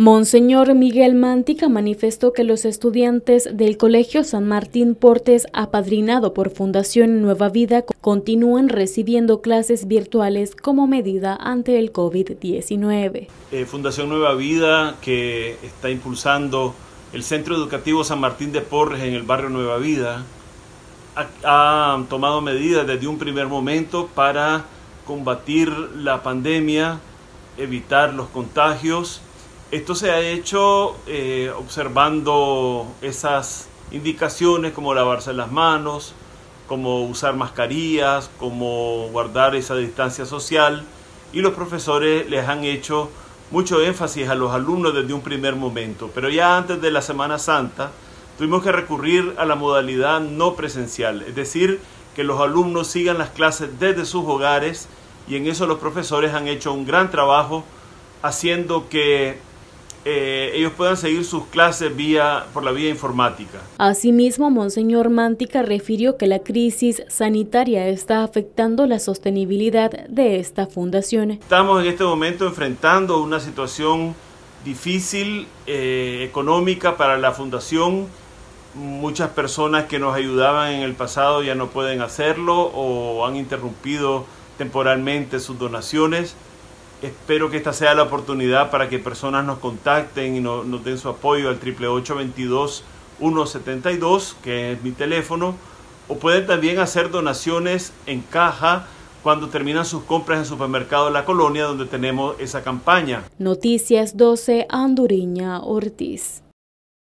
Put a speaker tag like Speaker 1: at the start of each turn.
Speaker 1: Monseñor Miguel Mántica manifestó que los estudiantes del Colegio San Martín Portes, apadrinado por Fundación Nueva Vida, continúan recibiendo clases virtuales como medida ante el COVID-19.
Speaker 2: Eh, Fundación Nueva Vida, que está impulsando el Centro Educativo San Martín de Porres en el barrio Nueva Vida, ha, ha tomado medidas desde un primer momento para combatir la pandemia, evitar los contagios esto se ha hecho eh, observando esas indicaciones como lavarse las manos, como usar mascarillas, como guardar esa distancia social y los profesores les han hecho mucho énfasis a los alumnos desde un primer momento. Pero ya antes de la Semana Santa tuvimos que recurrir a la modalidad no presencial, es decir, que los alumnos sigan las clases desde sus hogares y en eso los profesores han hecho un gran trabajo haciendo que eh, ellos puedan seguir sus clases vía, por la vía informática.
Speaker 1: Asimismo, Monseñor Mántica refirió que la crisis sanitaria está afectando la sostenibilidad de esta fundación.
Speaker 2: Estamos en este momento enfrentando una situación difícil eh, económica para la fundación. Muchas personas que nos ayudaban en el pasado ya no pueden hacerlo o han interrumpido temporalmente sus donaciones. Espero que esta sea la oportunidad para que personas nos contacten y nos, den su apoyo al 888-172, que es mi teléfono, o pueden también hacer donaciones en caja cuando terminan sus compras en supermercado la colonia donde tenemos esa campaña.
Speaker 1: Noticias 12 Anduriña Ortiz.